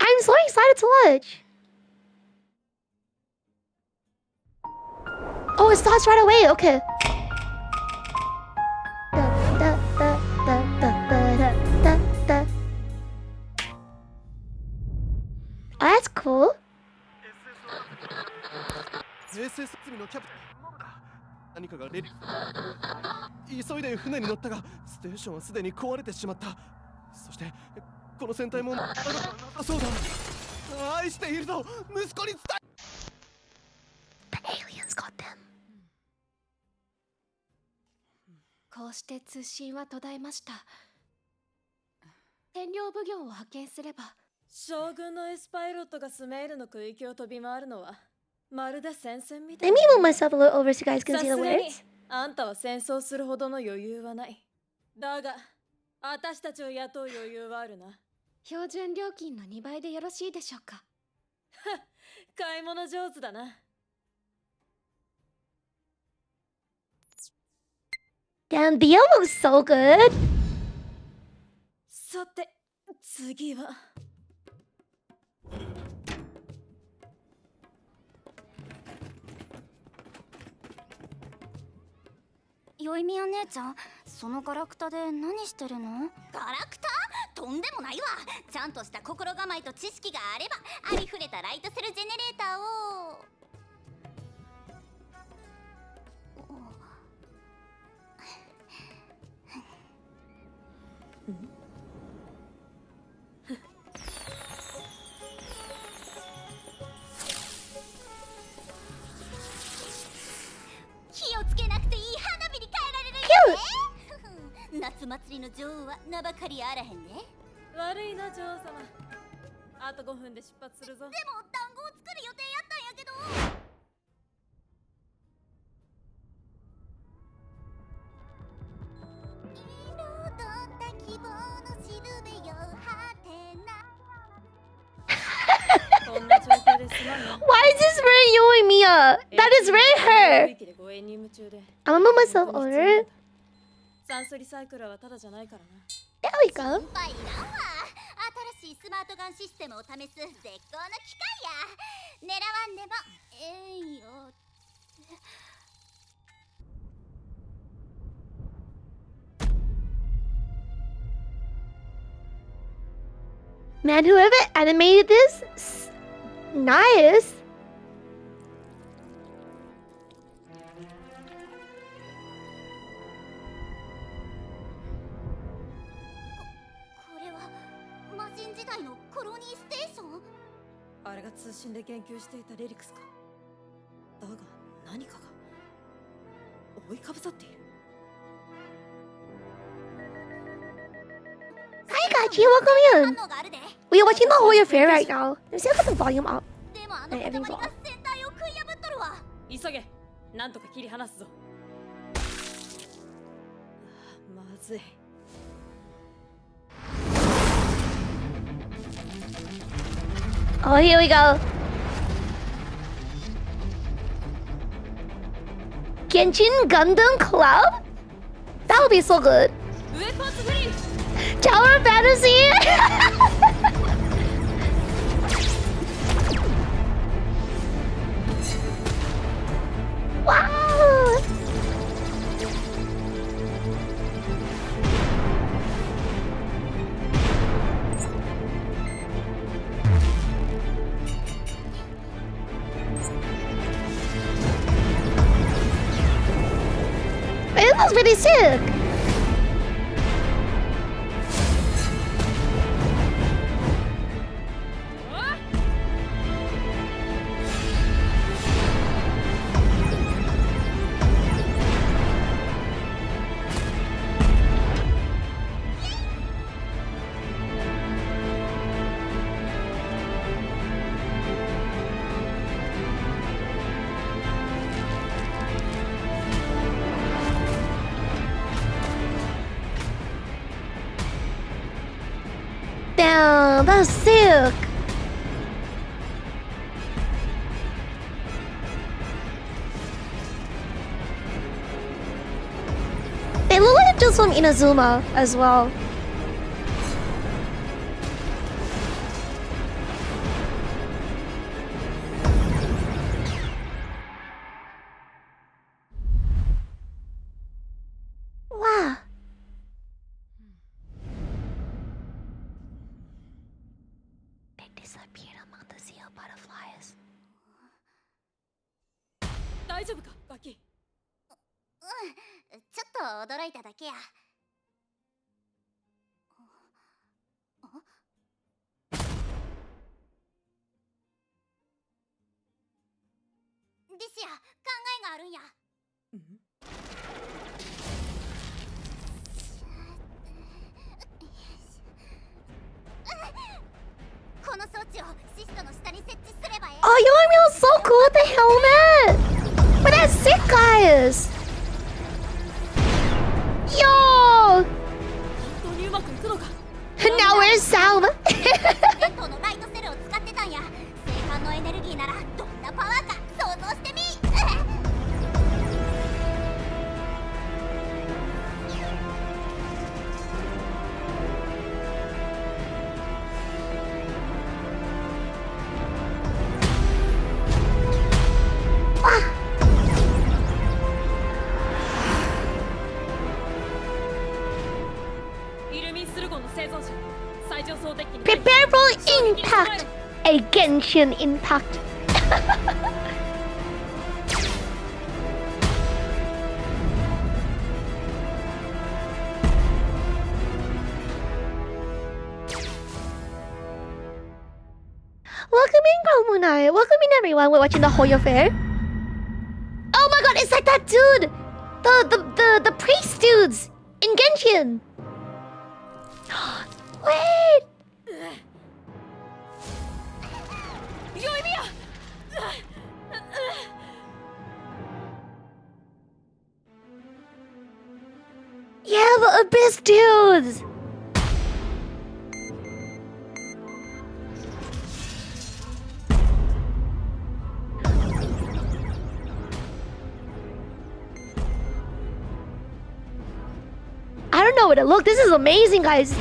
I'm so excited to watch. Oh, it starts right away. Okay. Oh, that's cool. この船体もあそうだ。愛していると息子に伝え。aliens got them. こうして通信は途絶えました。天領奉行を派遣すれば。将軍のエスパイロットがスメールの区域を飛び回るのはまるで戦線みたい。Let me move myself a little over so you guys can さ see す the がに words. あんたは戦争するほどの余裕はない。だが私たちを雇う余裕はあるな標準料金の2倍でよろしいでしょうか？買い物上手だな。Damn, Dio looks so good. さて次は。よいみや姉ちゃんそのガラクタで何してるの？ガラクタ？とんでもないわ。ちゃんとした心構えと知識があればありふれたライトセルジェネレーターを。うん祭りの女王は名ばかりあらへんね悪いな女王様あと5分で出発するぞでも団子を作る予定やったんやけどこんな状況ですまんな Why is this very you and Mia? That is very her. I'm gonna move myself over. 酸素リサイクルはただじゃないからな There we go. 心配いらんわ新しいスマートガンシステムを試す絶好の機会や狙わんでもえよ Man, whoever animated this, nice. れが通信で言及していたレリクスかだが何かが覆いかぶさっている Hi, Gachi. Welcome in. 反応があるで We are watching the Hoya Fair right now. Let me see if I the volume up. でもあの塊が船体を食い破っとるわ急げなんとか切り離すぞあまずい Oh, here we go. Genshin Gundam Club? That would be so good. Tower of Fantasy! Damn, that's sick. They look like just from Inazuma as well. 给啊。impact. Welcome in, Palmunai. Welcome in, everyone. We're watching the Hoyo Fair. Oh my god, it's like that dude! The, the, the, the priest dudes in Genshin! Wait! I don't know what it look. This is amazing, guys.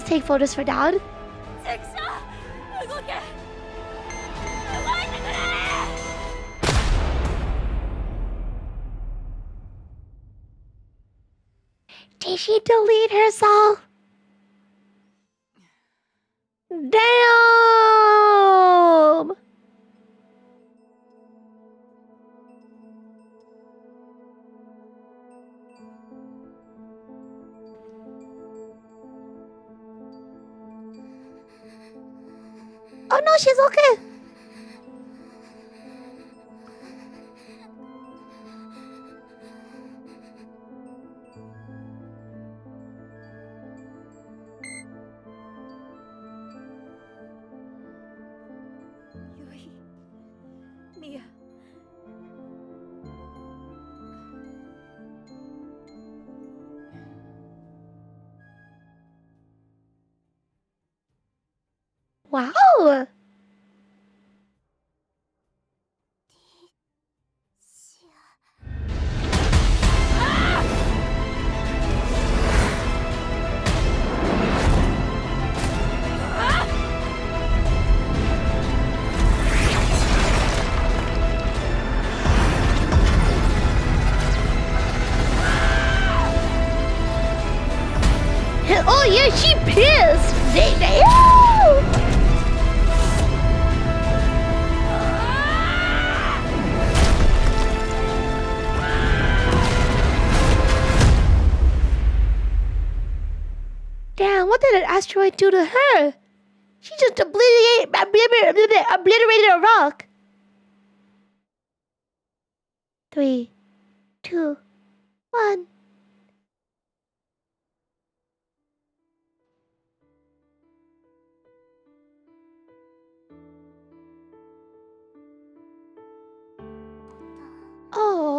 to take photos for dad. 哇哦 do to her? She just obliterated, obliterated, obliterated a rock. Three, two, one. Oh.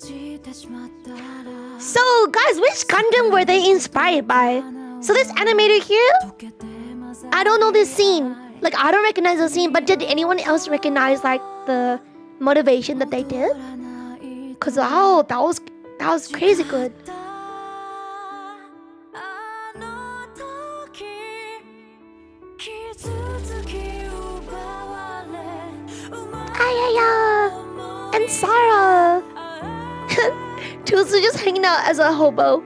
So, guys, which Gundam were they inspired by? So this animator here, I don't know this scene. Like, I don't recognize the scene, but did anyone else recognize, like, the motivation that they did? Because, oh, that was, that was crazy good. Ayaya! And Sarah! Tulsa just hanging out as a hobo.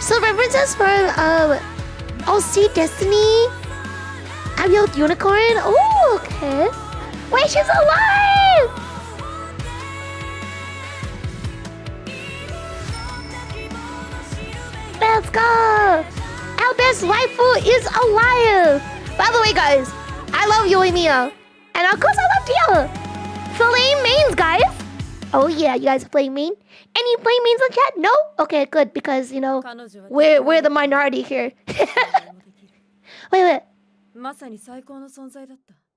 So references from um, I'll see Destiny, I'm your unicorn. Oh, okay. Wait, she's alive! Our best Waifu is a liar. By the way, guys, I love Yoimiya. And of course I love you. Flame mains, guys! Oh yeah, you guys playing main? Any play mains on chat? No? Okay, good, because, you know, we're, we're the minority here. wait, wait.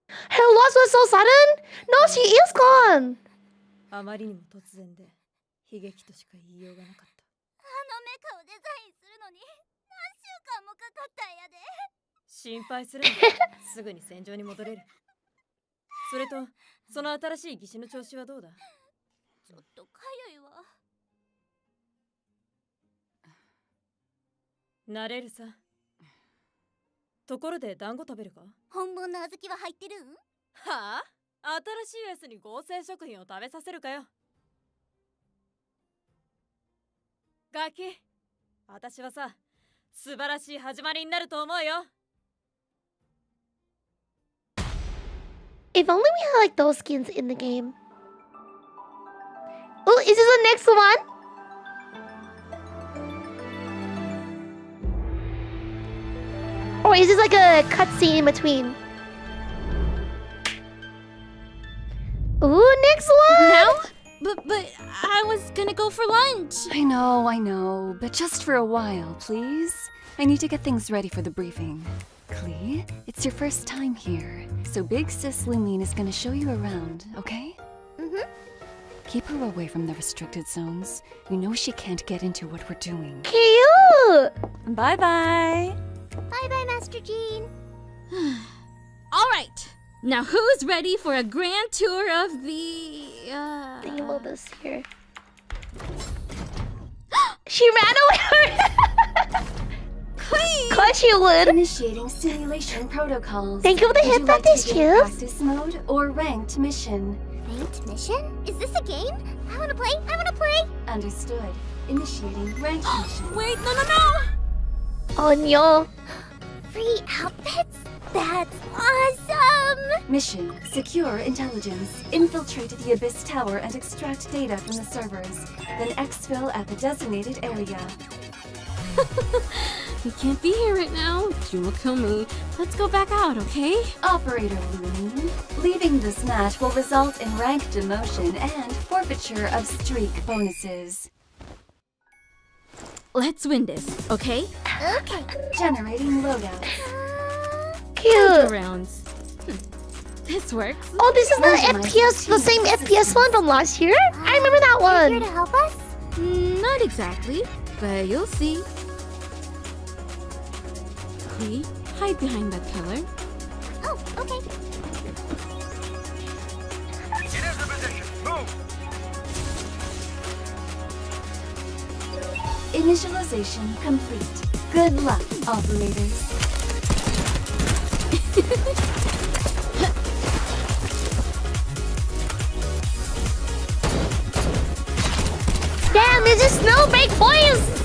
Her loss was so sudden? No, she is gone! のに。何週間もかかったんやで。心配するな。すぐに戦場に戻れる。それとその新しい義手の調子はどうだ？ちょっとかゆいわ。慣れるさ。ところで団子食べるか？本物の小豆は入ってるん？はあ？新しいやつに合成食品を食べさせるかよ。ガキ私はさ素晴らしい始まりになると思うよ If only we had like those skins in the game. Oh, is this the next one? Or is this like a cutscene in between? Ooh, next one! Now? But, but I was gonna go for lunch. I know, I know, but just for a while, please. I need to get things ready for the briefing. Klee, it's your first time here, so Big Sis Lumine is gonna show you around, okay? Mm-hmm. Keep her away from the restricted zones. We know she can't get into what we're doing. Cute! Bye-bye. Bye-bye, Master Jean. All right. Now who's ready for a grand tour of the uh Think about this here. she ran away! Queen? Cause she would. Initiating simulation protocols. Thank you for the Would hit you like practice, to practice mode or ranked mission? Ranked mission? Is this a game? I wanna play, I wanna play Understood. Initiating ranked mission. Wait, no no no. Oh no. Free outfits? That's awesome! Mission Secure Intelligence. Infiltrate the Abyss Tower and extract data from the servers. Then exfil at the designated area. We can't be here right now. You will kill me. Let's go back out, okay? Operator. Leaving this match will result in rank demotion and forfeiture of streak bonuses. Let's win this, okay? Okay. Generating loadouts. Cute. Rounds. Hmm. This works. Oh, this is the Randomized FPS, the same FPS one from last year? I remember that one. Here one. to help us? Mm, Not exactly, but you'll see. Klee, hide behind that pillar. Oh, okay. Initialization complete. Good luck, operators. Damn, it's a snowbreak boys!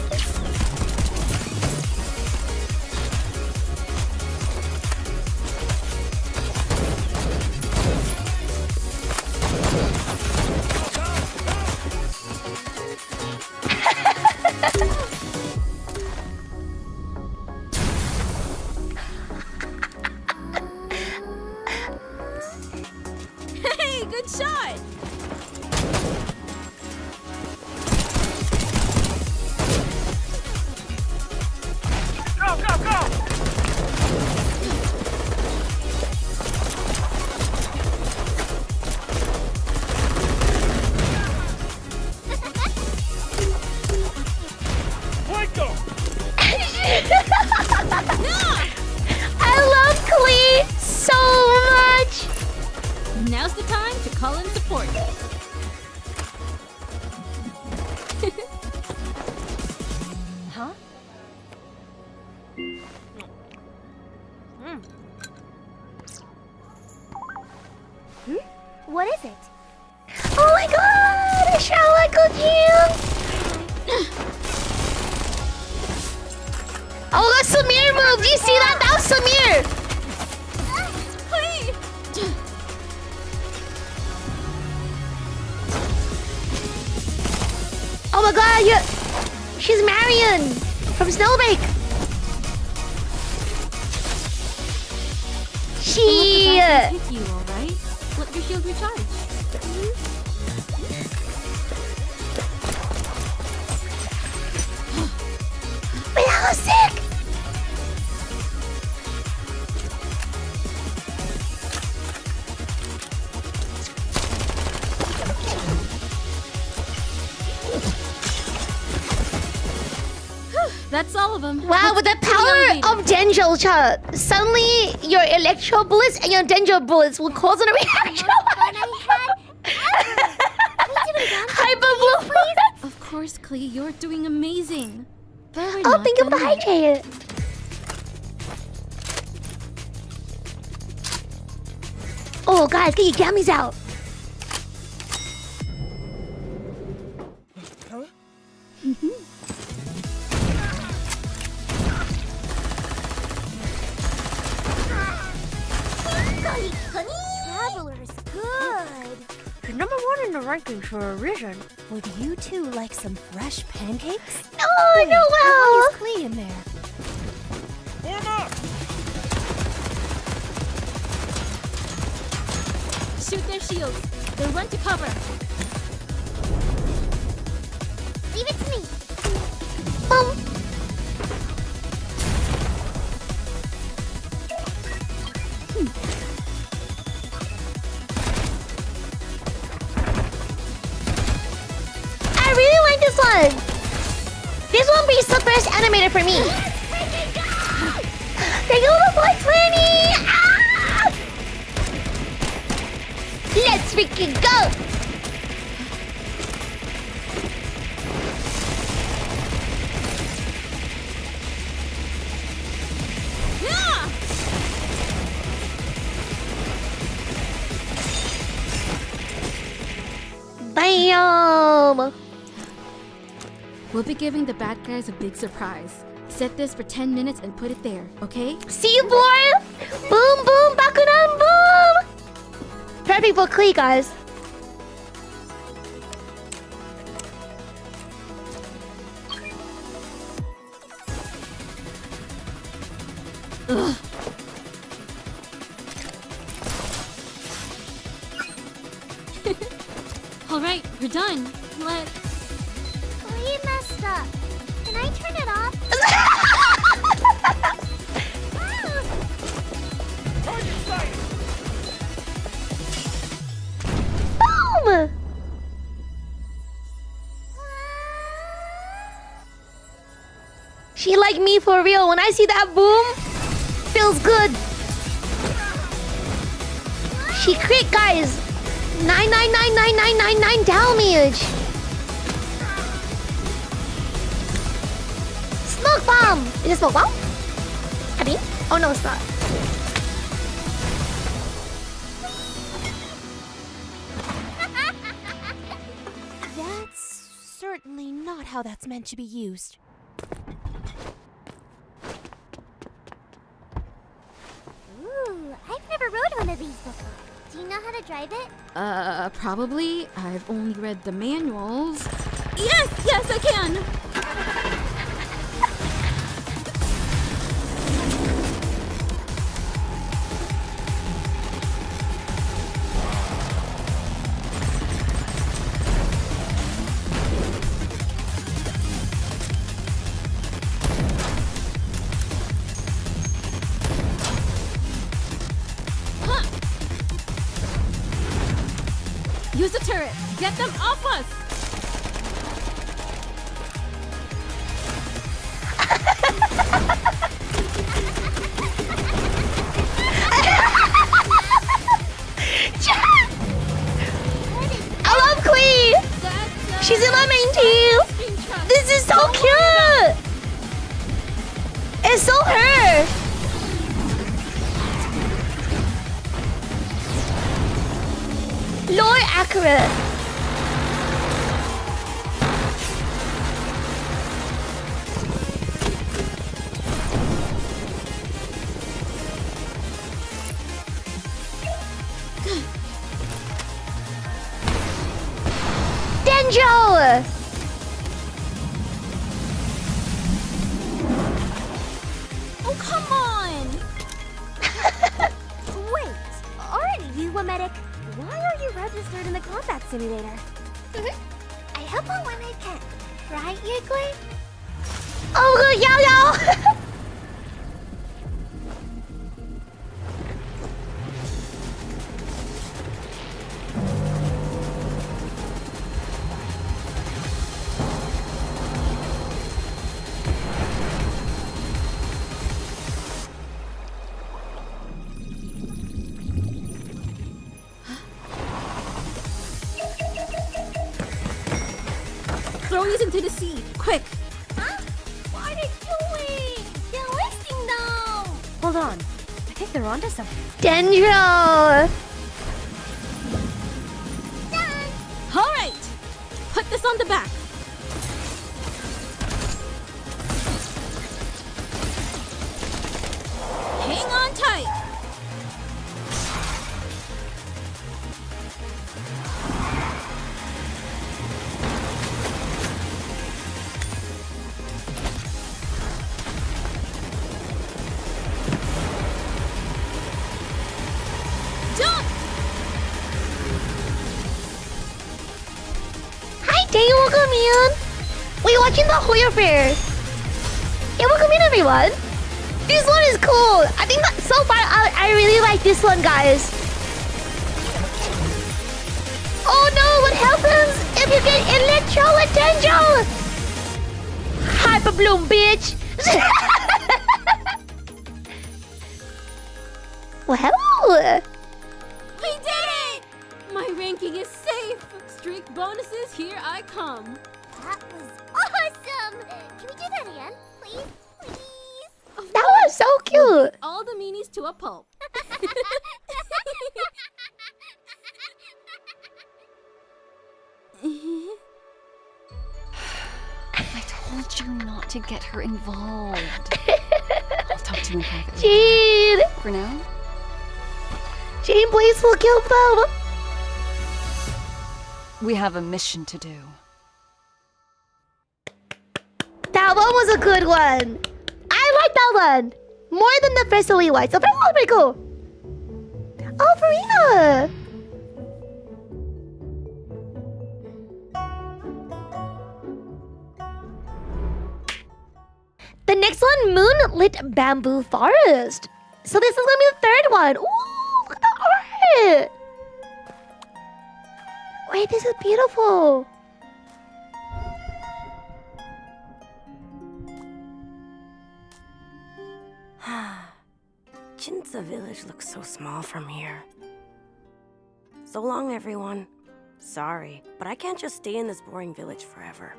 Now's the time to call in support. Of suddenly your electro bullets and your Dendro bullets will cause a reaction. Hyper bloom. Of course, Klee, you're doing amazing. But Oh, thank you for the hydrate. Oh, guys, get your gummies out. For a reason. Would you two like some fresh pancakes? Oh, no, wow. There's Klee in there. Shoot their shields. They'll run to cover. This one. This one be the first animated for me. Thank you for the 420. Ah! Let's freaking go. Bam. We'll be giving the bad guys a big surprise. Set this for 10 minutes and put it there, okay? See you, boy! Boom, boom, Bakudan, boom! Perfect for Klee, guys. Alright, me for real. When I see that boom, feels good. She crit, guys. Nine nine nine nine nine nine nine damage. Smoke bomb. Is it smoke bomb? I mean, oh no, it's not. That's certainly not how that's meant to be used. Ooh, I've never rode one of these before. Do you know how to drive it? Uh, probably. I've only read the manuals. Yes, yes, I can! Get them off us! Dendro! We're watching the Hoyo Fair. Yeah, welcome in, everyone. This one is cool. I think that so far, I, I really like this one, guys. Oh no, what happens if you get electro attention? Hyper bloom, bitch. well, We did it! My ranking is safe. Streak bonuses, here I come. That was so cute. All the meanies to a pulp. I told you not to get her involved. I'll talk to you in private. later. For now, Jane Blaze will kill them. we have a mission to do. That one was a good one. I like that one more than the first Elite White. First one was pretty cool. Oh, Furina. The next one, Moonlit Bamboo Forest. So this is gonna be the third one. Ooh, look at the art. Wait, this is beautiful. Jinza village looks so small from here. So long, everyone. Sorry, but I can't just stay in this boring village forever.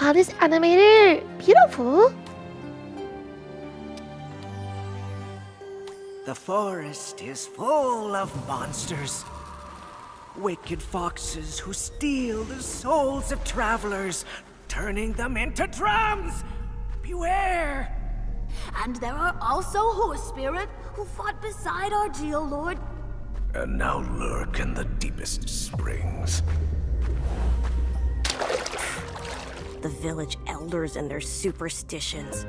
Wow, this animator, beautiful. The forest is full of monsters. Wicked foxes who steal the souls of travelers, turning them into drums. Beware! And there are also horse spirit who fought beside our geolord. And now lurk in the deepest springs. The village elders and their superstitions.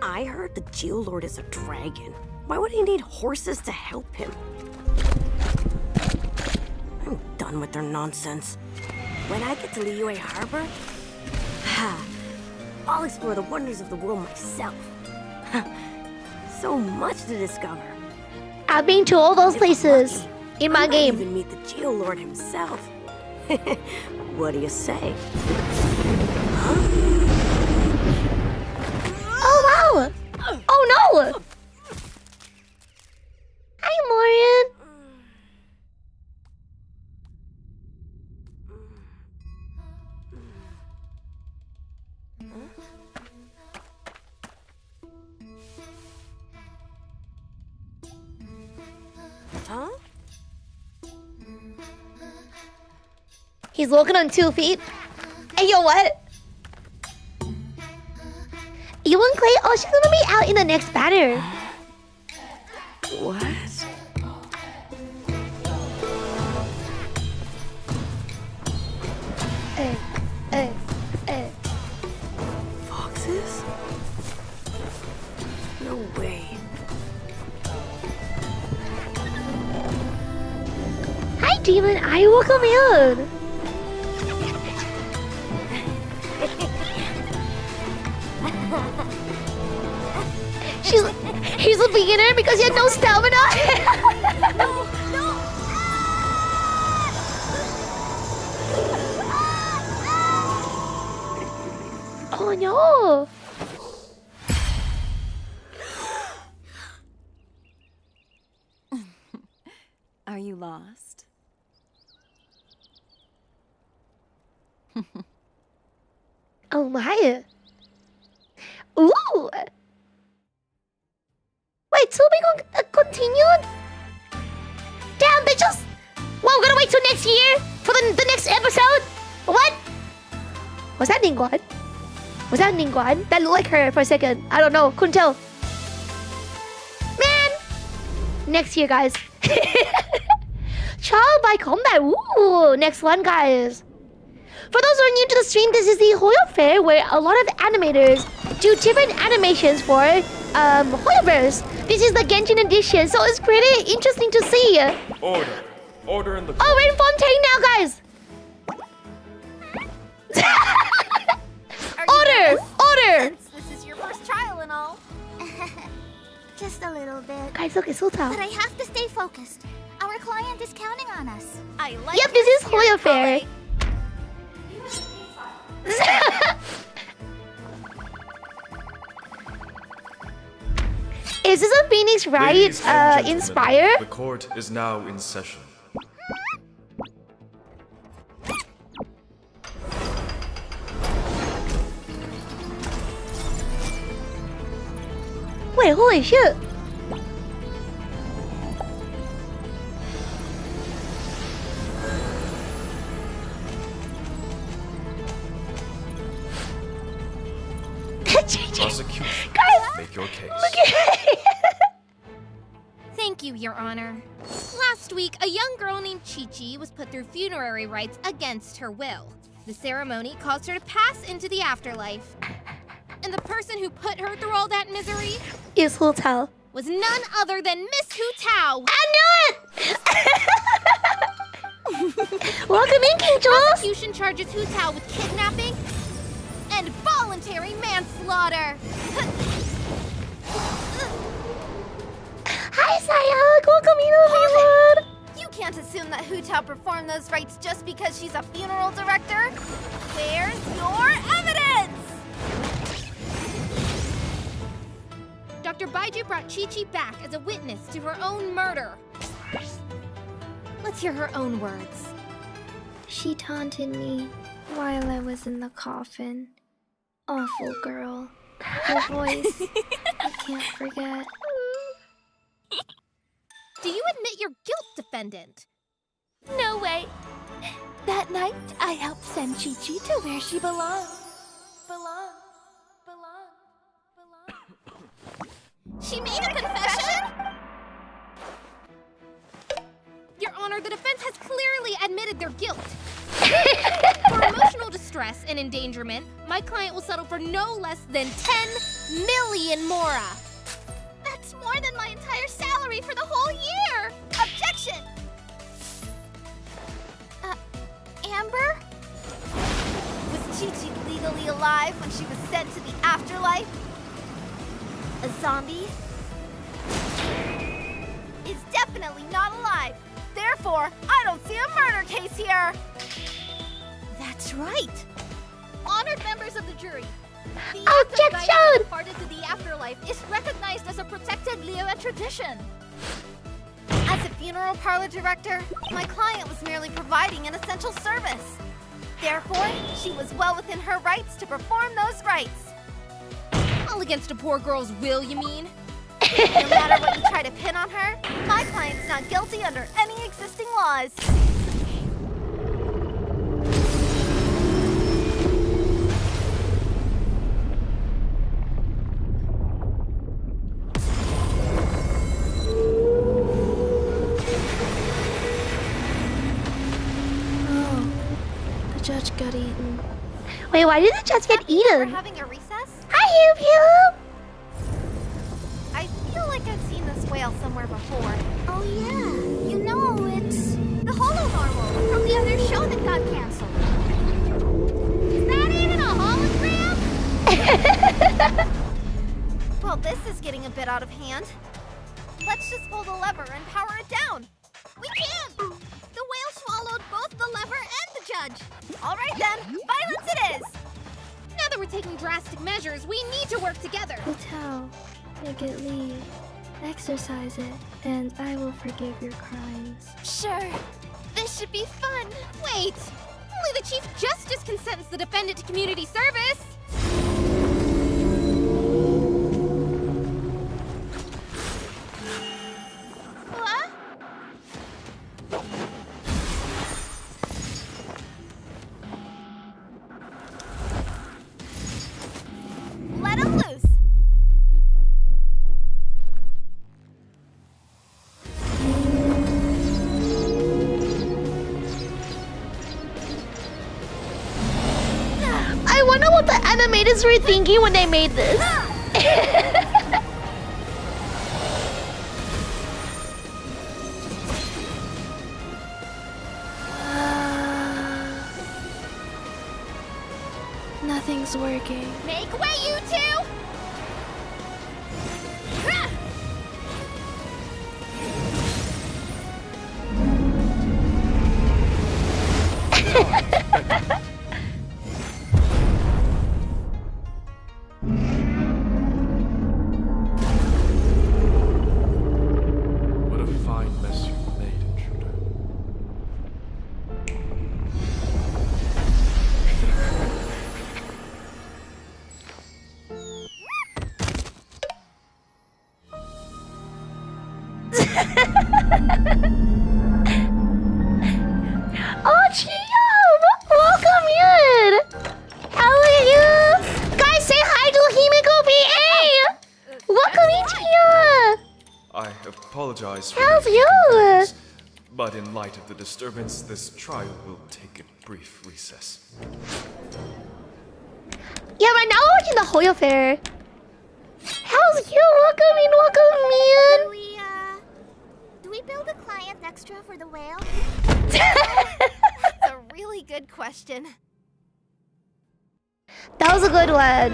I heard the geolord is a dragon. Why would he need horses to help him? Done with their nonsense. When I get to Liyue Harbor, I'll explore the wonders of the world myself. so much to discover. I've been to all those places in my I game. even meet the geolord himself. what do you say? Oh wow! Oh no! Oh, He's walking on two feet. Hey, yo, what? Ewan Clay, oh, she's gonna be out in the next batter. What? Hey, hey, hey. Foxes? No way. Hi, Demon. I welcome in. Because he had no stamina. oh no! Are you lost? Oh my! Ooh! Wait, so we gonna uh, continued? Damn, just. Well, we're gonna wait till next year for the, the next episode. What? Was that Ningguang? Was that Ningguang? That looked like her for a second. I don't know. Couldn't tell. Man, next year, guys. Child by combat. Ooh, next one, guys. For those who are new to the stream, this is the Hoyo Fair where a lot of animators do different animations for um, Hoyoverse. This is the Genshin edition, so it's pretty interesting to see. Order. Order in the. Oh, we're in Fontaine now, guys. order, order. This is your first trial and all. Just a little bit. Guys, look, it's so tough. But I have to stay focused. Our client is counting on us. I like Yep, this is Hoyo Fair. Is this a Phoenix Wright uh, inspire? The court is now in session. Wait, holy shit. Prosecution. Guys, Make your case. Your Honor. Last week, a young girl named Qiqi was put through funerary rites against her will. The ceremony caused her to pass into the afterlife. And the person who put her through all that misery Is Hu Tao. was none other than Miss Hu Tao. I knew it! Welcome in, King Jules! Prosecution charges Hu Tao with kidnapping and voluntary manslaughter. Hi, Sayak! Welcome in, everyone! You can't assume that Hu Tao performed those rites just because she's a funeral director. Where's your evidence? Dr. Baizhu brought Qiqi back as a witness to her own murder. Let's hear her own words. She taunted me while I was in the coffin. Awful girl. Her voice, I can't forget. Do you admit your guilt, defendant? No way. That night, I helped send Qiqi to where she belongs. Belong. She made a confession? Your Honor, the defense has clearly admitted their guilt. for emotional distress and endangerment, my client will settle for no less than 10 million mora. That's more than my entire salary for the whole year! Objection! Uh, Amber? Was Qiqi legally alive when she was sent to the afterlife? A zombie? Is definitely not alive. Therefore, I don't see a murder case here. That's right. Honored members of the jury. The departed to the afterlife is recognized as a protected Liyue tradition. As a funeral parlor director, my client was merely providing an essential service. Therefore, she was well within her rights to perform those rites. All against a poor girl's will, you mean? no matter what you try to pin on her, my client's not guilty under any existing laws. Wait, why did the chest get We're eaten? having a recess? Hi, Hube Hube! I feel like I've seen this whale somewhere before. Oh yeah, you know it's the Holo Normal from the other show that got canceled. Is that even a hologram? well, this is getting a bit out of hand. Let's just pull the lever and power it down. We can! The whale swallowed both the lever and the judge. All right then, violence it is! That we're taking drastic measures, we need to work together. Hu Tao, make it leave. Exorcise it, and I will forgive your crimes. Sure. This should be fun. Wait! Only the Chief Justice can sentence the defendant to community service! Animators were thinking when they made this. Uh, nothing's working. Make way, you two! Disturbance, this trial will take a brief recess. Yeah, right now we're watching the Hoyo Fair. How's you? Welcome in, welcome Do we uh do we build a client extra for the whale? That's a really good question. That was a good one.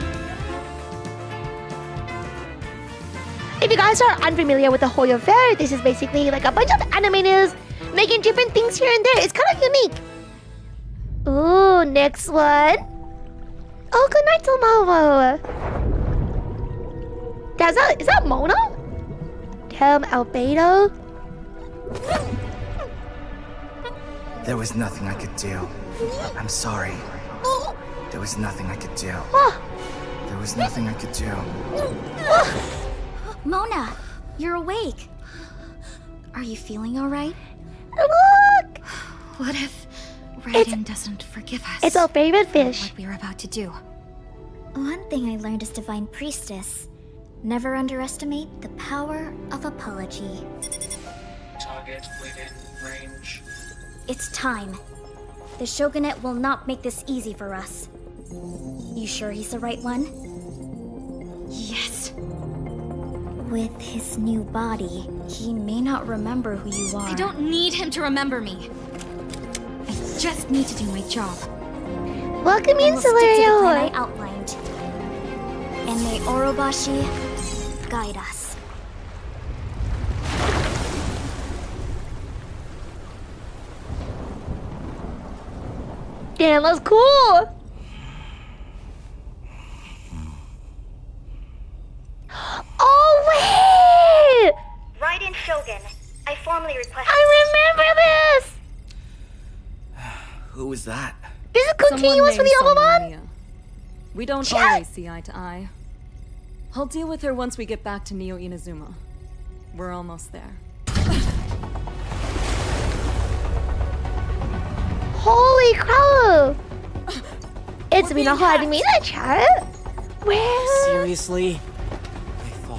If you guys are unfamiliar with the Hoyo Fair, this is basically like a bunch of animators making different things here and there. It's kind of unique. Ooh, next one. Oh, good night, Tomomo. That's that, is that Mona? Damn, Albedo. There was nothing I could do. I'm sorry. There was nothing I could do. Ah. There was nothing I could do. Ah. Mona, you're awake. Are you feeling alright? Look! What if Raiden doesn't forgive us? It's our favorite fish. What we were about to do. One thing I learned as Divine Priestess never underestimate the power of apology. Target within range. It's time. The Shogunate will not make this easy for us. You sure he's the right one? Yes. With his new body, he may not remember who you are. I don't need him to remember me. I just need to do my job. Welcome I in, will stick to the plan I outlined. And may Orobashi guide us. Damn, that's cool. Oh wait! Raiden Shogun, I formally request. I remember this. Who was that? This is Someone continuous for the other one. We don't Chat. always see eye to eye. I'll deal with her once we get back to Neo Inazuma. We're almost there. Holy crap! It's been a hard minute, chat. Well, Seriously?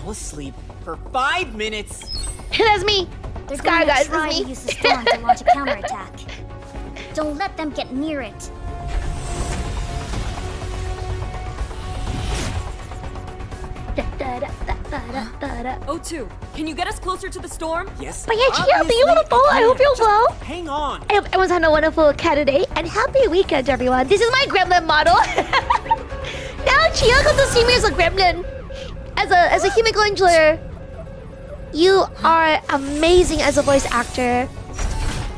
fall asleep for five minutes. That's me. They're Sky guys, try to use the storm to launch a counterattack. Don't let them get near it. Oh, two. Can you get us closer to the storm? Yes. But yeah, Gia, be beautiful. I hope you're well. Hang on. I hope everyone's having a wonderful Saturday and happy weekend, everyone. This is my gremlin model. now Chia comes to see me as a gremlin as a as a human enjoyer. You are amazing as a voice actor.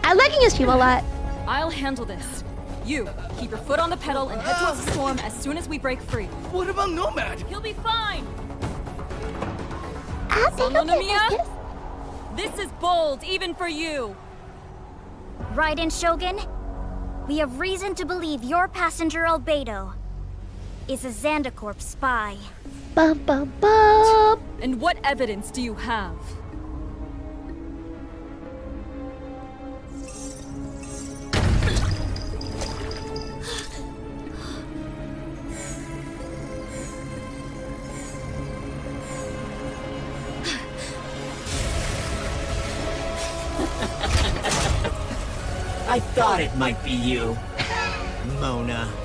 I'm liking your stream a lot. I'll handle this. You, keep your foot on the pedal and head towards the storm as soon as we break free. What about Nomad? He'll be fine. Ah, Sangonomiya? This is bold, even for you. Raiden, Shogun, we have reason to believe your passenger Albedo is a Zandacorp spy. Bum bum bum. And what evidence do you have? I thought it might be you, Mona.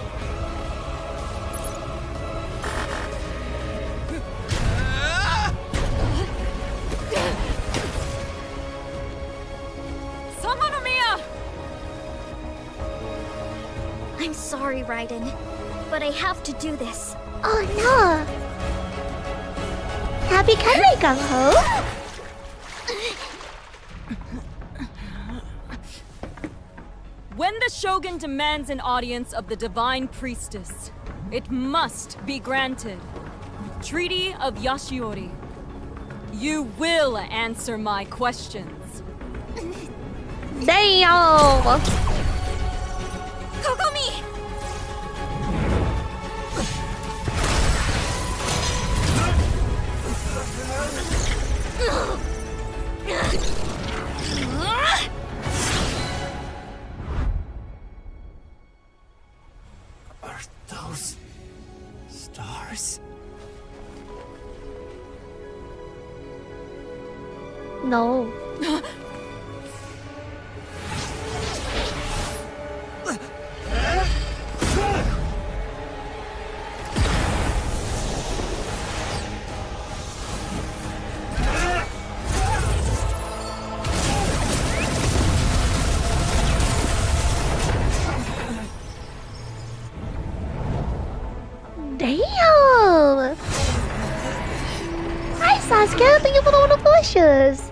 Sorry, Raiden, but I have to do this. Oh no. Happy Kanri Gung Ho. When the Shogun demands an audience of the Divine Priestess, it must be granted. Treaty of Yashiori. You will answer my questions. Damn. Kokomi! Are those stars? No. wonderful.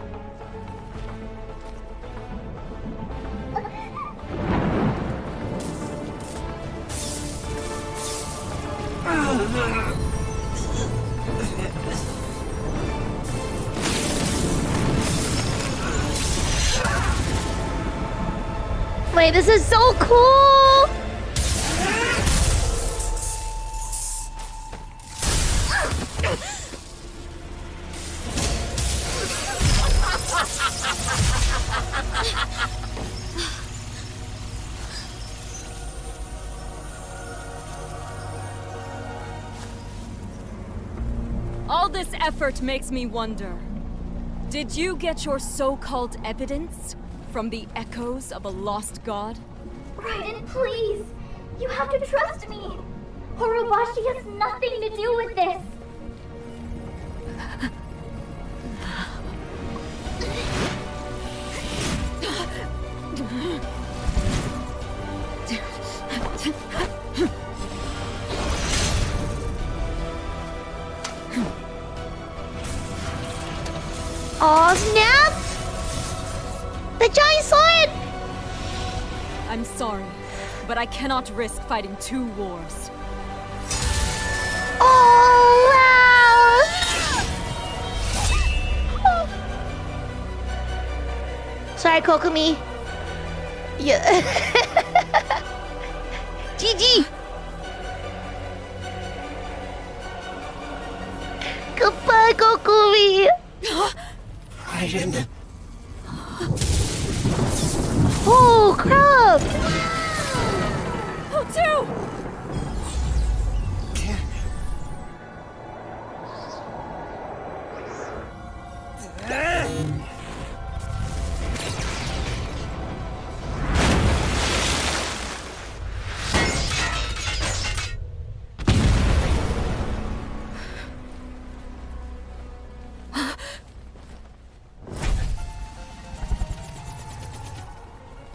Wait, this is so cool! Effort makes me wonder. Did you get your so-called evidence from the echoes of a lost god? Raiden, please! You have to trust me! Orobashi has nothing to do with this! Cannot risk fighting two wars. Oh wow! Sorry, Kokomi. Yeah.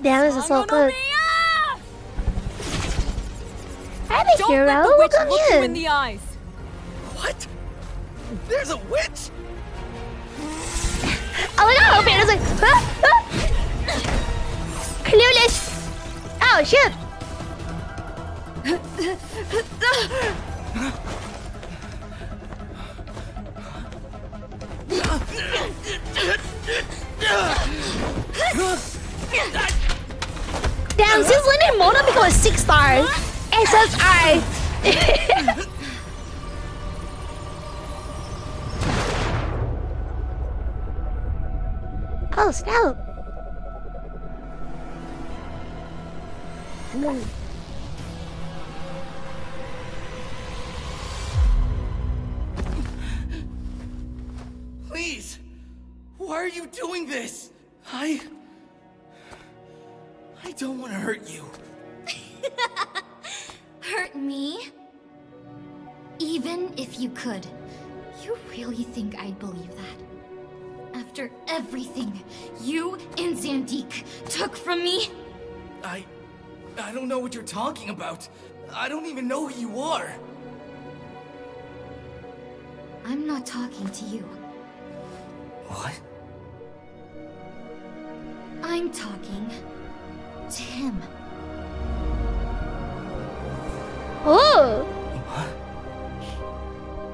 Damn, this is so good. Hi, the Don't hero. let the witch Welcome look you in in. the eyes. What? There's a witch? Oh my god, Peter's like, ah, ah. Clueless. Oh shit. Damn, since when did Mona become a six star? SSI. oh, snap. You're talking about. I don't even know who you are. I'm not talking to you. What? I'm talking to him. Oh.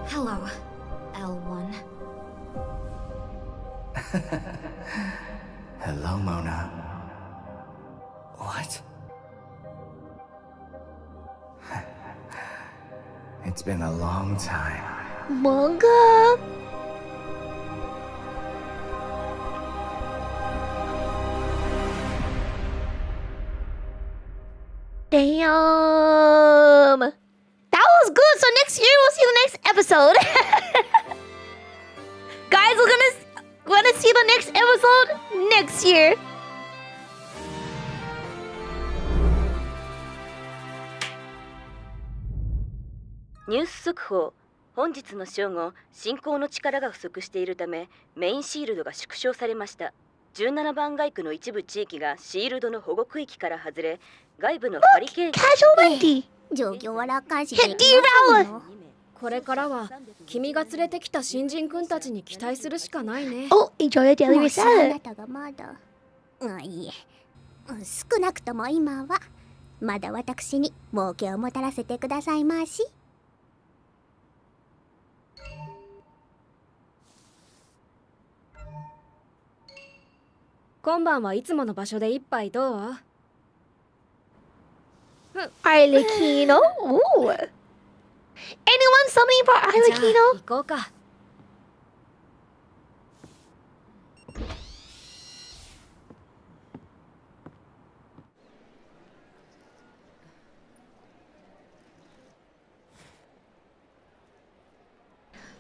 Hello, L1. Hello, Mona. What? It's been a long time. Manga. Damn. That was good. So next year we'll see the next episode. Guys, we're gonna we're gonna see the next episode next year. ニュース速報。本日の正午進行の力が不足しているためメインシールドが縮小されました。17番街区の一部地域がシールドの保護区域から外れ外部のハリケーン casualty 状況は楽観視できませこれからは君が連れてきた新人君たちに期待するしかないね。Oh, enjoy your daily もしあな.たがまだ。あいいえ。少なくとも今はまだ私に儲けをもたらせてくださいまし今晩はいつもの場所で一杯どう Arlecchino. Ooh. Anyone summoning for Arlecchino? 行こうか。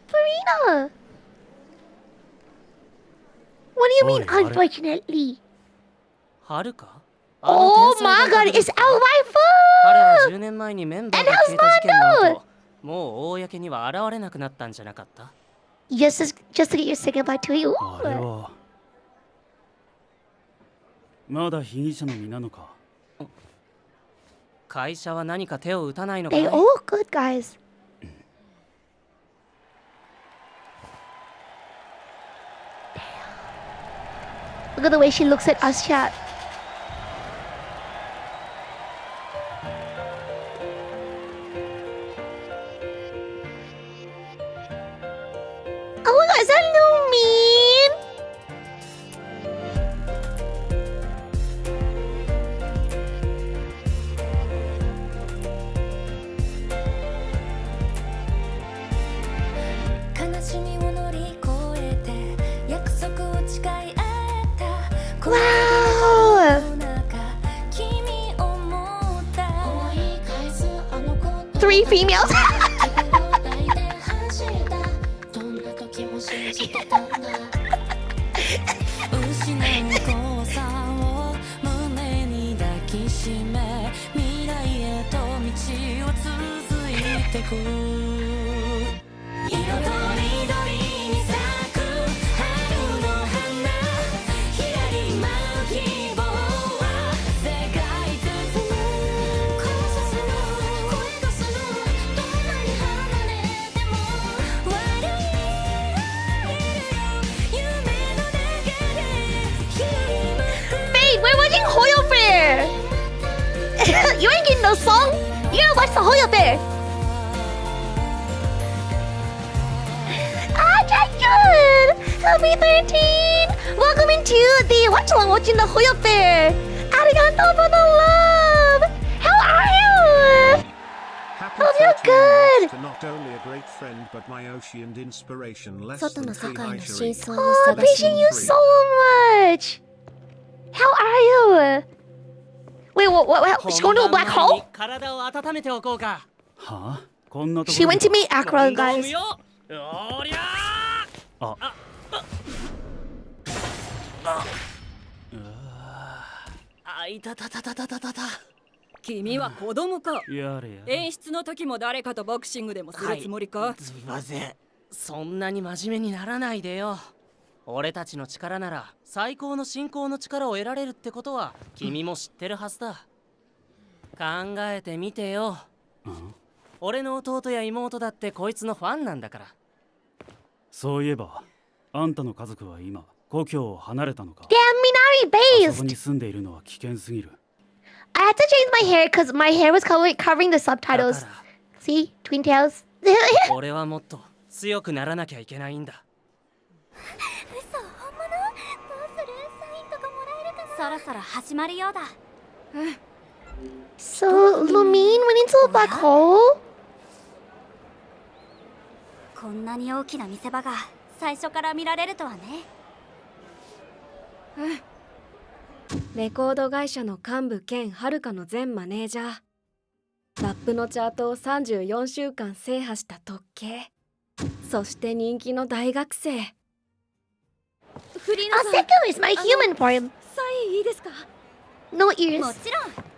Farina. What do you mean, Oi, Are- unfortunately? はるか Oh my god, it's our 彼は waifu! 10年前にメンバーが消えた事件の後もう公には現れなくなったんじゃなかった Just, as, just to get your second bite to you. あれはまだ被疑者の身なのか会社は何か手を打たないのか They い all good guys. Look at the way she looks at us, chat. 外 than の世界の真相を Oh, 探し appreciate に you so much. How are you? Wait, what? What? what she's going to a black hole? 体を温めておこうかはあこんなとこ She ろ went to meet Akra, guys. おりゃああいたたたたたたたた君は子供かやれや演出の時も誰かとボクシングでもするつもりか、すみませんそんなに真面目にならないでよ。俺たちの力なら最高の信仰の力を得られるってことは君も知ってるはずだ。考えてみてよ。俺の弟や妹だってこいつのファンなんだから。そういえばあんたの家族は今故郷を離れたのか？Damn, Minari あそこ.に住んでいるのは危険すぎる。I had to change my hair because my hair was covering covering the subtitles. See, twin tails. 俺はもっと強くならなきゃいけないんだ。嘘本物？どうする？サインとかもらえるかな？そろそろ始まるようだ。So, Lumine went into a black hole? こんなに大きな見せ場が最初から見られるとはね。レコード会社の幹部兼はるかの前マネージャー。ラップのチャートを34週間制覇した特権そして人気の大学生。フリー is my human form. サインいいですか？No ears. もちろん。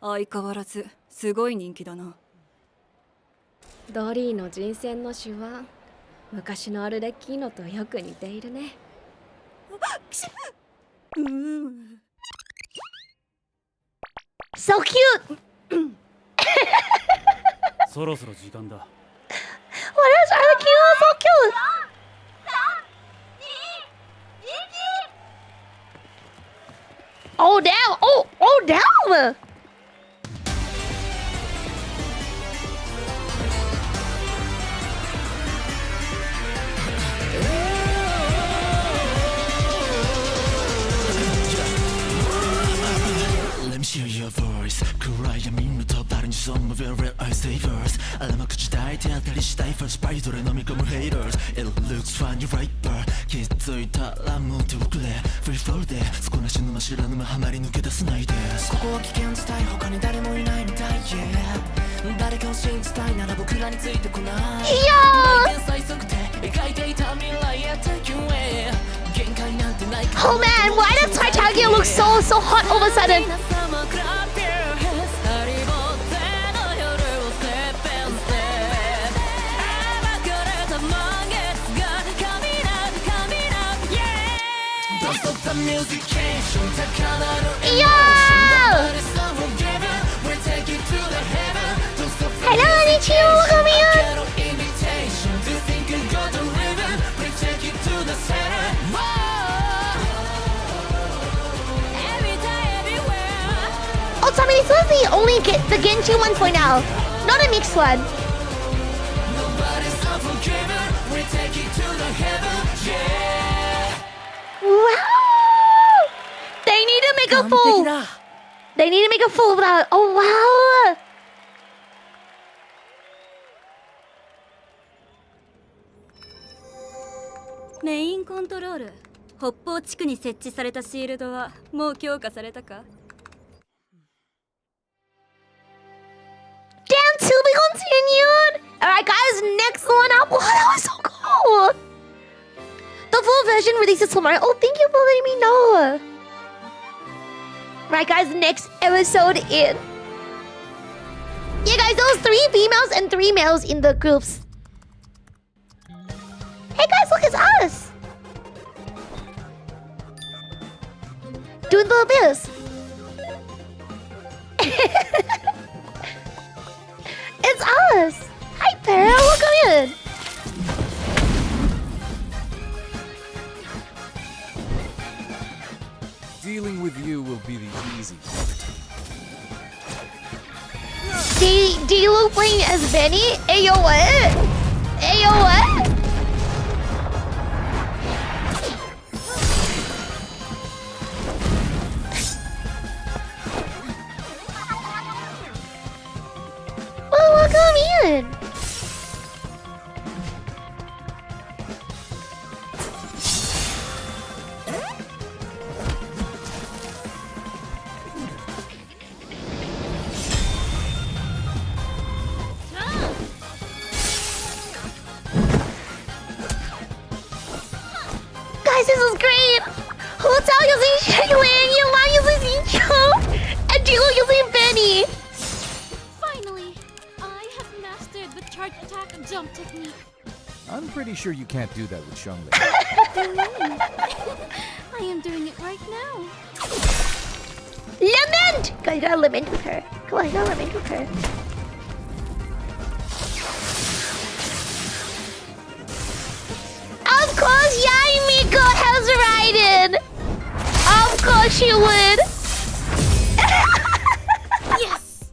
相変わらずすごい人気だな。ドリーの人選の手腕。昔のアルレッキーノとよく似ているね。うん So cute. そろそろ時間だ What? Are the kilos all killed? Oh, down! Oh, oh, down! Voice 暗闇のとバルに潜む Very real I savers 荒く口抱いて当たりしたい First bite それ飲み込む haters It looks funny right but 気づいたらもう手遅れ Free flow で少なし沼知らぬ間はまり抜け出せないですここは危険地帯他に誰もいないみたい Yeah 誰かを信じたいなら僕らについてこないいやー天才速て描いていた未来へ Take you away Oh man, why does Tartaglia look so so hot all of a sudden? Hello, Nichio, welcome here. Oh, Tommy, this was the only get the Genji one not a mixed one. Wow! They need to make a full. They need to make a full of that. Oh wow! メインコントロール北方地区に設置されたシールドはもう強化されたか Damn, to be continued. All right, guys, next one up. Wow, that was so cool. The full version releases tomorrow. Oh, thank you for letting me know. Right, guys, next episode in. Yeah, guys, those three females and three males in the groups. Hey, guys, look, it's us. Doing the abyss. It's us! Hi, Para, welcome in! Dealing with you will be the easy part. D D-Lo playing as Benny? Ayo what? Ayo what? Welcome in! Pretty sure you can't do that with Xiangling. I am doing it right now. Lament! Guys, you gotta lament with her. Come on, you gotta lament with her. Of course, Yaimiko has ridden! Of course she would! yes!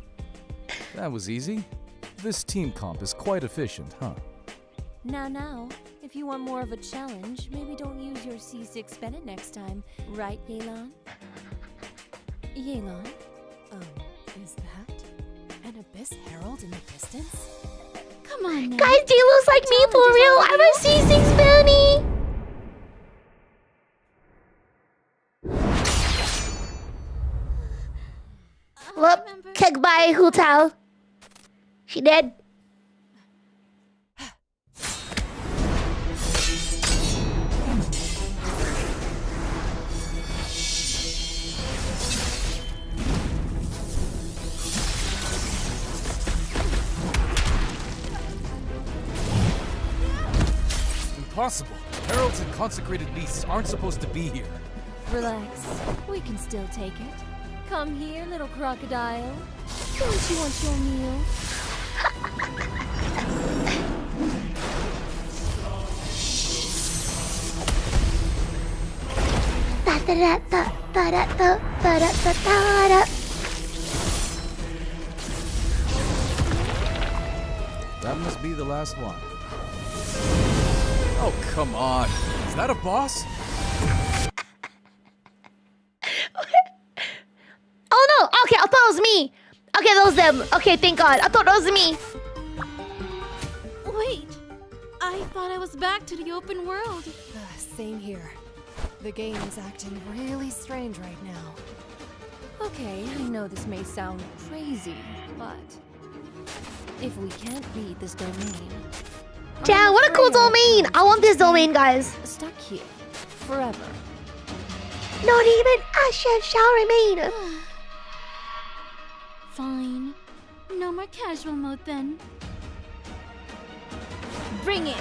that was easy. This team comp is quite efficient, huh? Now, now, if you want more of a challenge, maybe don't use your C6 Bennett next time, right, Yelan? Yelan? Oh, um, is that an Abyss Herald in the distance? Come on now. Guys, you looks like me for real? I'm a C6 Benny! Whoop, kick by Hu Tao. She dead. impossible. Heralds and consecrated beasts aren't supposed to be here. Relax. We can still take it. Come here, little crocodile. Don't you want your meal? That must be the last one. Oh, come on. Is that a boss? Oh no! Okay, I thought it was me. Okay, that was them. Okay, thank God. I thought that was me. Wait, I thought I was back to the open world. Uh, same here. The game is acting really strange right now. Okay, I know this may sound crazy, but if we can't beat this domain, Damn, what a cool domain! I want this domain, guys. stuck here forever. Not even ashes shall remain. Fine. No more casual mode then. Bring it!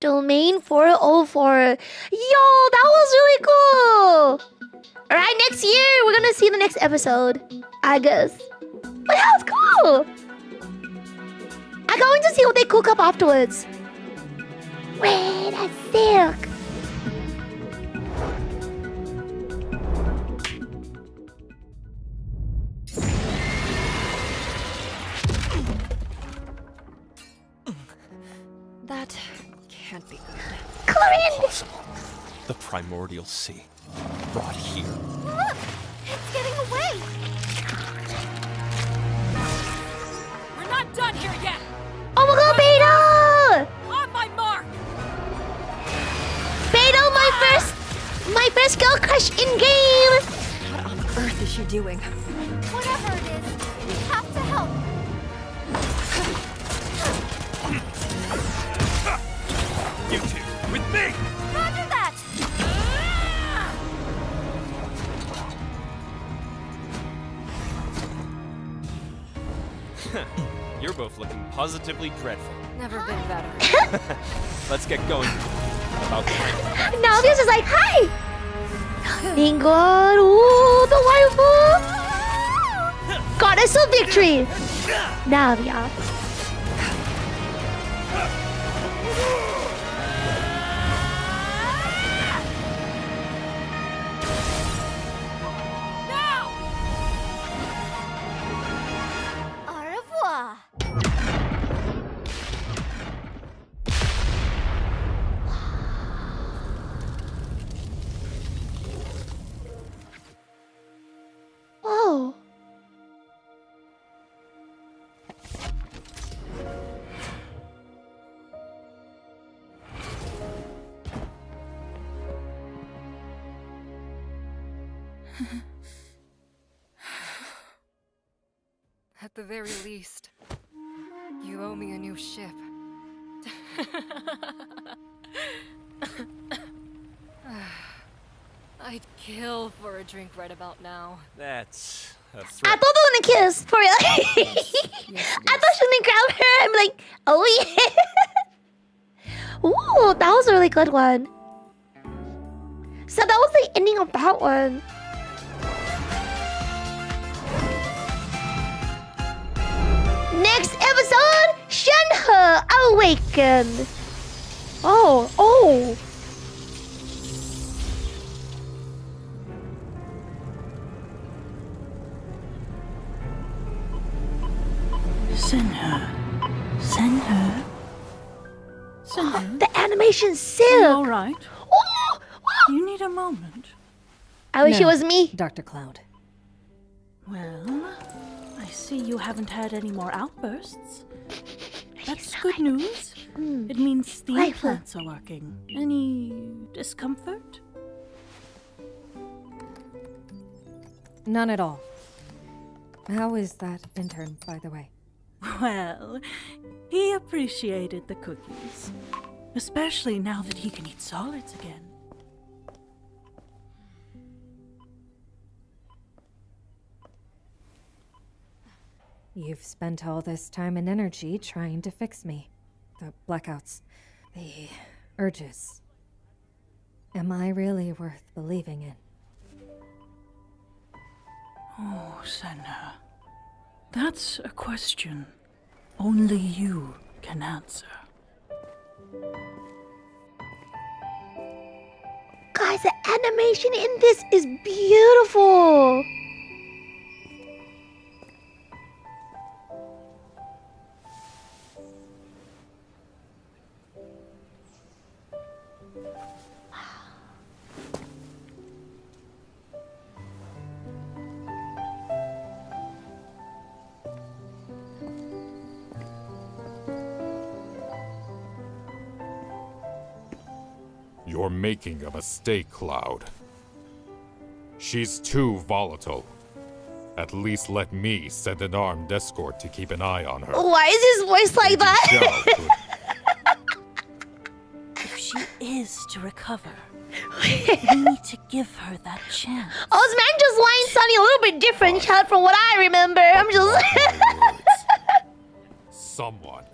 Domain 404. Yo, that was really cool. Alright, next year we're gonna see the next episode. I guess. But that was cool. I'm going to see what they cook up afterwards. Wait, a sick. That can't be good. Corinne! The primordial sea. Brought here. First, my first girl crush in game. What on earth is she doing? Whatever it is, we have to help. You two, with me! Roger that! You're both looking positively dreadful. Never been better. Let's get going. About time. Now this is like, hi! Ingor, ooh, the waifu! Goddess of victory! Navia. At the very least, you owe me a new ship. I'd kill for a drink right about now. That's a threat. I thought they were gonna kiss, for real. yes, yes. I thought she was gonna grab her. I'm like, oh yeah. Ooh, that was a really good one. So that was the ending of that one. Episode, Shenhe Awakened. Oh, oh. Send her. Send her. Send her. The animation's sick. All right. Oh, oh. You need a moment. I wish it was me. Dr. Cloud. Well, I see you haven't had any more outbursts. That's good news. Hmm. It means the implants are working. Any discomfort? None at all. How is that intern, by the way? Well, he appreciated the cookies. Especially now that he can eat solids again. You've spent all this time and energy trying to fix me. The blackouts, the urges. Am I really worth believing in? Oh, Senna. That's a question only you can answer. Guys, the animation in this is beautiful. You're making a mistake, Cloud. She's too volatile. At least let me send an armed escort to keep an eye on her. Why is his voice like that? If she is to recover, we need to give her that chance. Oh, this man just line sounding a little bit different, child, from what I remember. I'm just. Someone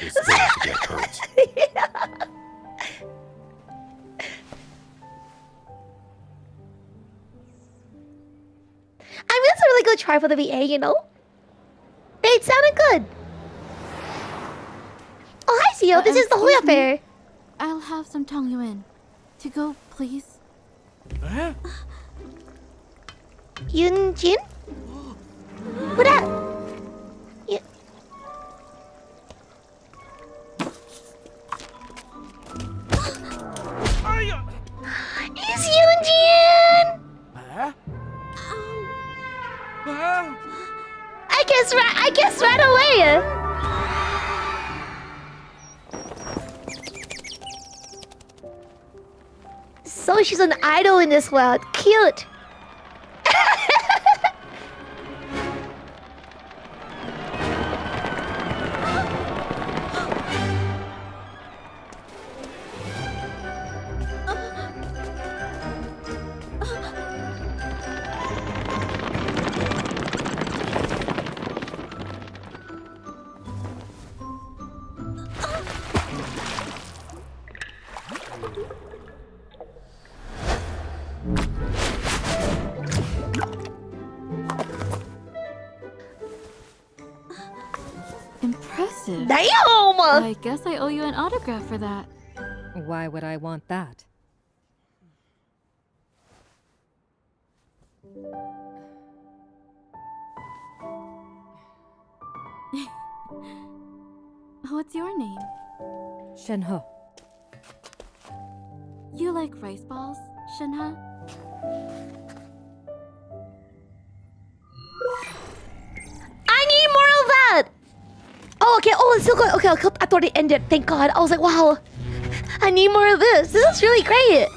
is going to get hurt. try for the VA, you know? It sounded good. Oh, hi, Zio. This is the Hoyo excuse me. Fair. I'll have some Tong Yuan. To go, please. Yun Jin? What up? She's an idol in this world. Cute. Guess I owe you an autograph for that. Why would I want that? What's your name? Shenhe. You like rice balls, Shenhe? so good. Okay, I thought it ended. Thank God. I was like, wow. I need more of this. This is really great.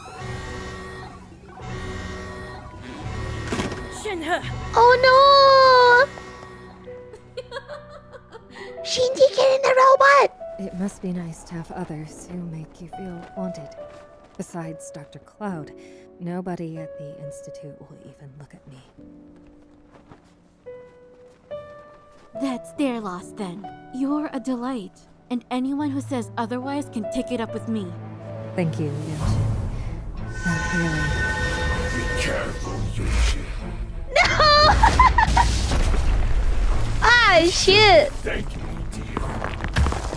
Oh no! Shinji, get in the robot! It must be nice to have others who make you feel wanted. Besides Dr. Cloud, nobody at the Institute will even look at me. That's their loss then. You're a delight. And anyone who says otherwise can take it up with me. Thank you, Yoshi. That really. Be careful, Yoshi. Ah, shit! Thank you, dear.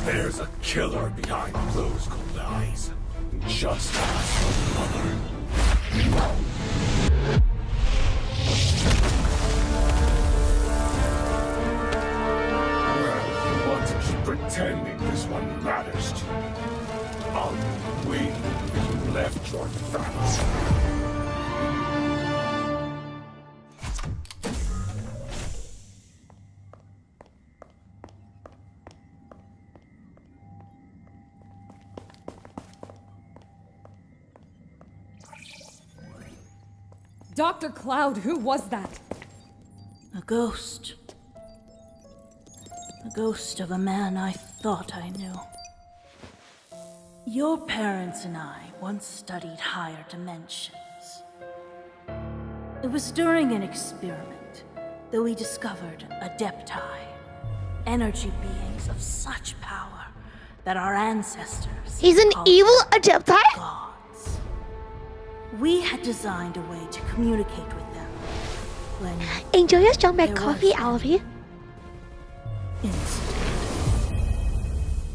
There's a killer behind those cold eyes. Just ask your mother. Pretending this one matters to you, I'll be waiting you left your family. Dr. Cloud, who was that? A ghost. The ghost of a man I thought I knew. Your parents and I once studied higher dimensions. It was during an experiment that we discovered Adepti, energy beings of such power that our ancestors. He's an evil Adepti? Gods. We had designed a way to communicate with them when Enjoy your strawberry There coffee, Alfie.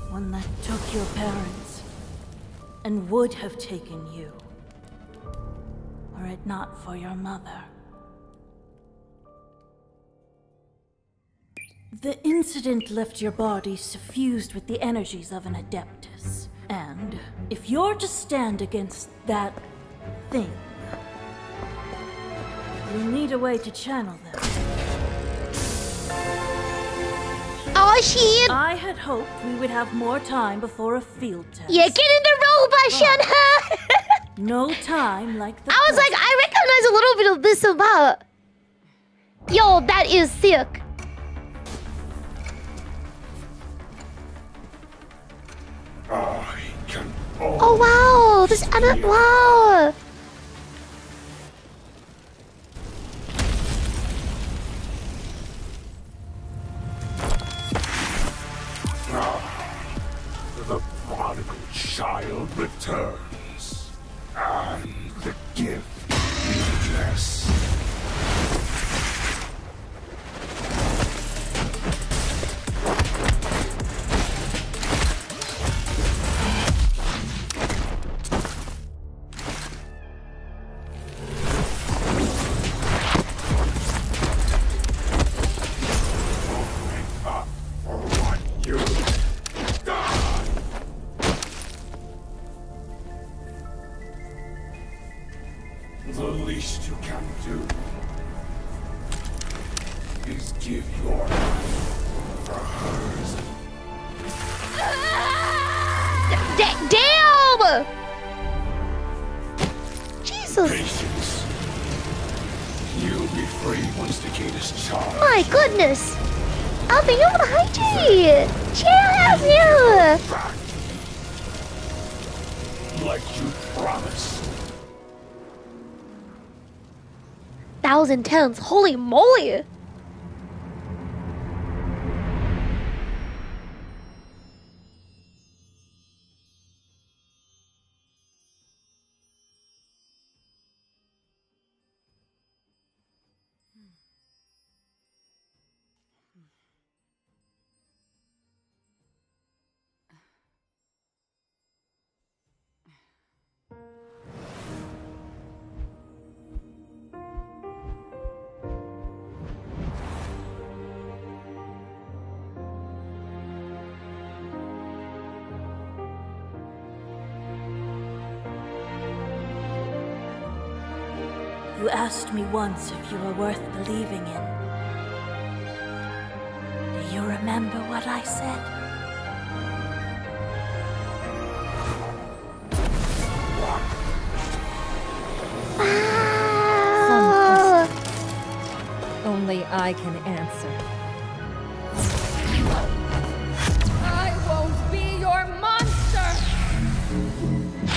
One that took your parents and would have taken you. Were it not for your mother. The incident left your body suffused with the energies of an Adeptus. And if you're to stand against that thing, you'll need a way to channel them. Oh! I had hoped we would have more time before a field test. Yeah, get in the robot, Shenhe! No time like the I was like, I recognize a little bit of this about. Yo, that is sick. I can Oh wow, this other wow. Child Thousand tens. Holy moly. You asked me once if you were worth believing in. Do you remember what I said? Only I can answer. I won't be your monster!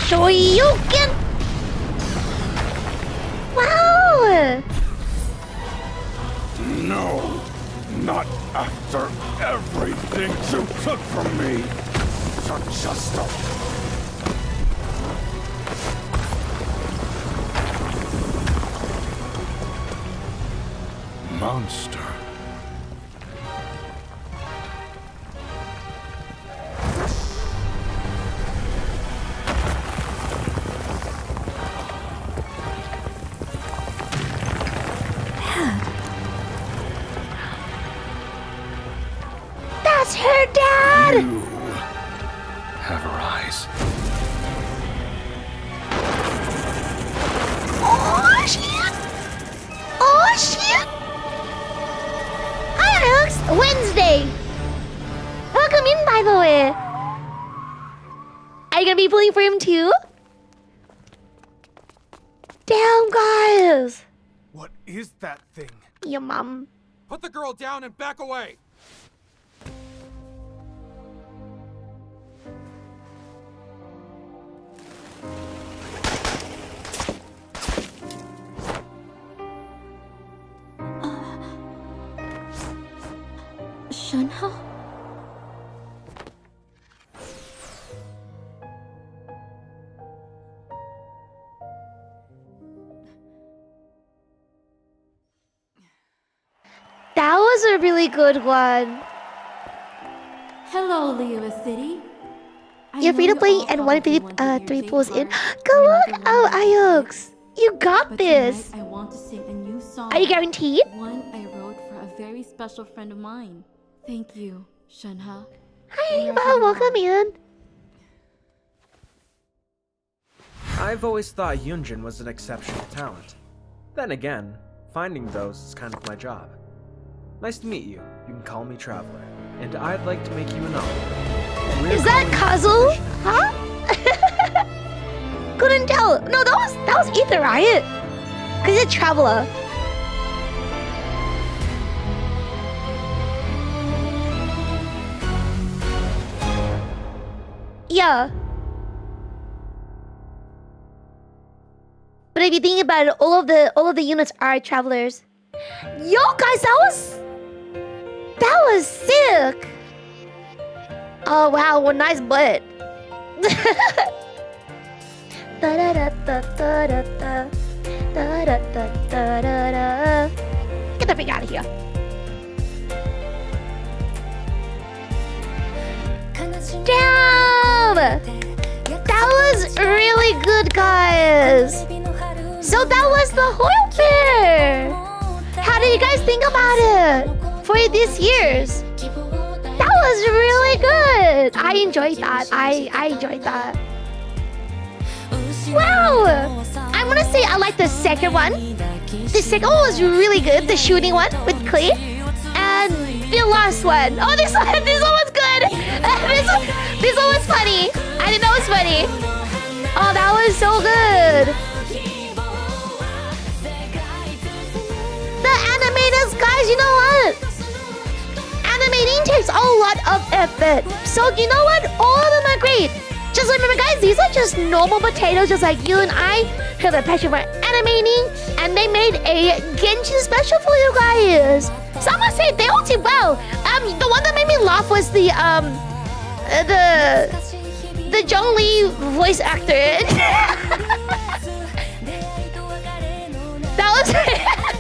So you can that thing? Your mom. Put the girl down and back away! Really good one. Hello, Leo City. I You're free to play and one probably three want uh three pulls in. Go look! Oh you're Iox! You got But this! I want to sing a new song. Are you guaranteed? One I wrote for a very special friend of mine. Thank you, Shenhe. Hi, oh, welcome in. I've always thought Yunjin was an exceptional talent. Then again, finding those is kind of my job. Nice to meet you. You can call me Traveler. And I'd like to make you an offer. Is that Kazu? Huh? Couldn't tell. No, that was that was Aether, right? Cause a traveler. Yeah. But if you think about it, all of the all of the units are travelers. Yo, guys, that was that was sick. Oh wow, what a nice butt. Get the freak out of here. Damn! That was really good, guys. So that was the whole fair. How did you guys think about it for this year's? That was really good. I enjoyed that. I I enjoyed that. Wow! I'm gonna say I like the second one. The second one was really good. The shooting one with Clay. And the last one. Oh, this one, this one was good. this, one, this one was funny. I think that was funny. Oh, that was so good. The animators, guys, you know what? Animating takes a lot of effort. So you know what? All of them are great. Just remember, guys, these are just normal potatoes, just like you and I have a passion for animating, and they made a Genshin special for you guys. Someone say they all did well. Um, the one that made me laugh was the um, uh, the the Li voice actor. that was.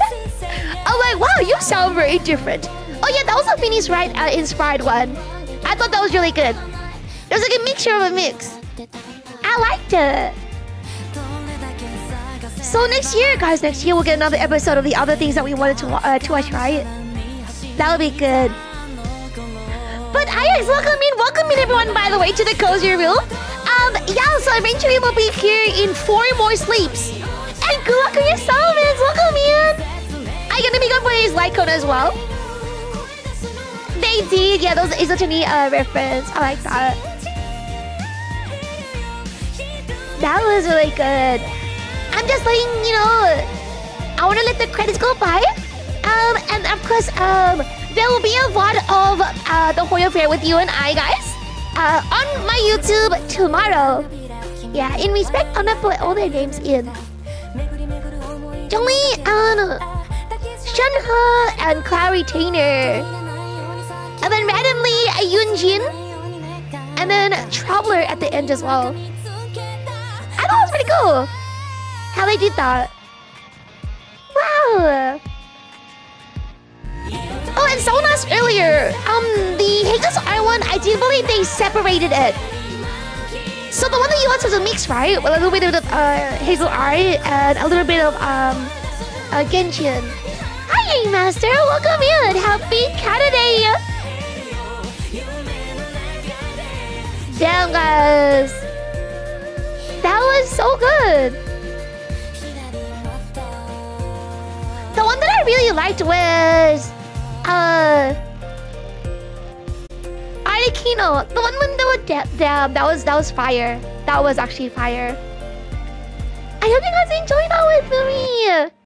I'm like, wow, you sound very different. Oh yeah, that was a Phoenix Wright uh, inspired one. I thought that was really good. It was like a mixture of a mix. I liked it. So next year, guys, next year we'll get another episode of the other things that we wanted to uh, to watch, right? That would be good. But Ajax, welcome in, welcome in everyone, by the way, to the cozy room. Um, yeah, so eventually we'll be here in four more sleeps. And good luck on your summons, welcome in. Are you gonna be going for his light cone as well? They yeah, those Isotony uh, reference. I like that. That was really good. I'm just letting you know. I want to let the credits go by. Um, and of course, um, there will be a VOD of uh, the Hoyo Fair with you and I, guys. Uh, on my YouTube tomorrow. Yeah, in respect, I'm gonna put all their names in. Jolene and Shenhe and Cloud Retainer. And then randomly a Yunjin. And then Traveler at the end as well. I thought it was pretty cool. How they did that. Wow. Oh, and someone asked earlier, um, the Hagus I one, I do believe they separated it. So the one that you want was a mix, right? With a little bit of uh, Hazel Eye and a little bit of um, uh, Genshin. Hi, Master. Welcome in. Happy Canada. Damn, guys. That was so good. The one that I really liked was uh Arlecchino. The one when they were da- damn, that was that was fire. That was actually fire. I hope you guys enjoyed that with me.